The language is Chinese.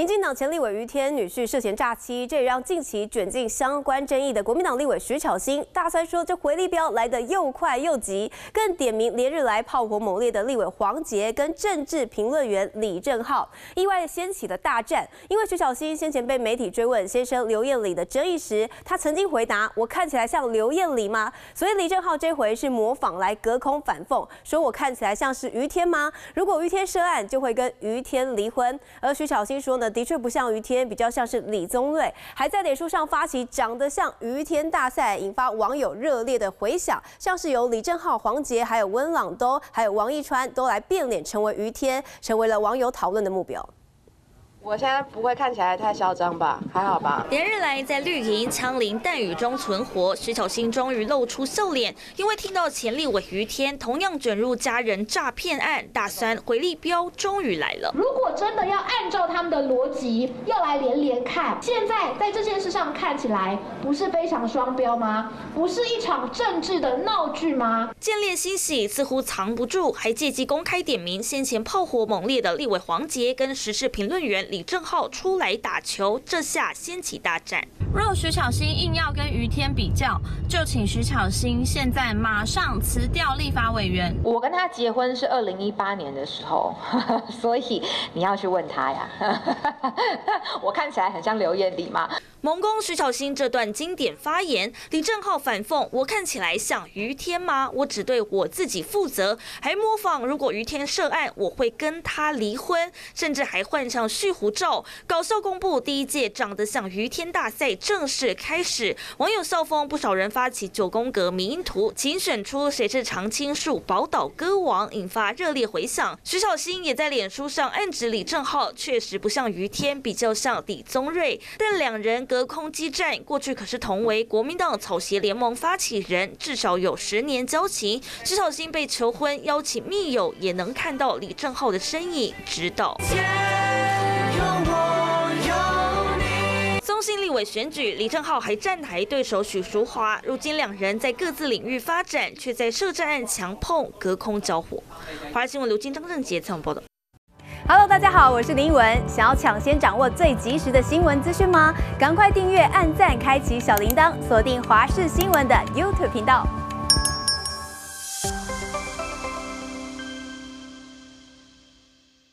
民进党前立委于天女婿涉嫌诈欺，这也让近期卷进相关争议的国民党立委徐巧芯大三说，这回力标来得又快又急，更点名连日来炮火猛烈的立委黄杰跟政治评论员李正浩，意外掀起了大战。因为徐巧芯先前被媒体追问先生刘艳里的争议时，他曾经回答：“我看起来像刘艳里吗？”所以李正浩这回是模仿来隔空反讽，说我看起来像是于天吗？如果于天涉案，就会跟于天离婚。而徐巧芯说呢。的确不像于天，比较像是李宗瑞，还在脸书上发起长得像于天大赛，引发网友热烈的回响，像是由李正浩、黄杰、还有温朗都、还有王一川都来变脸成为于天，成为了网友讨论的目标。我现在不会看起来太嚣张吧？还好吧。连日来在绿营枪林弹雨中存活，徐巧芯终于露出笑脸，因为听到前立委于天同样卷入家人诈骗案，大三回力标终于来了。如果真的要按照他们的逻辑，要来连连看，现在在这件事上看起来不是非常双标吗？不是一场政治的闹剧吗？见猎欣喜似乎藏不住，还借机公开点名先前炮火猛烈的立委黄杰跟时事评论员。李正浩出来打球，这下掀起大战。若徐巧芯硬要跟于天比较，就请徐巧芯现在马上辞掉立法委员。我跟他结婚是二零一八年的时候，所以你要去问他呀。我看起来很像刘艳丽吗？蒙公徐巧芯这段经典发言，李正浩反讽：我看起来像于天吗？我只对我自己负责。还模仿如果于天涉案，我会跟他离婚，甚至还换上旭胡照，搞笑公布第一届长得像于天大赛正式开始。网友笑疯，不少人发起九宫格迷因图，请选出谁是常青树宝岛歌王，引发热烈回响。徐小新也在脸书上暗指李正浩确实不像于天，比较像李宗瑞，但两人。隔空激战，过去可是同为国民党草鞋联盟发起人，至少有十年交情。徐小新被求婚，邀请密友，也能看到李正浩的身影指导。中信立委选举，李正浩还站台对手许淑华，如今两人在各自领域发展，却在涉战案强碰，隔空交火。华新闻刘金、张正杰采访报道。Hello，大家好，我是林文。想要抢先掌握最及时的新闻资讯吗？赶快订阅、按赞、开启小铃铛，锁定华视新闻的 YouTube 频道。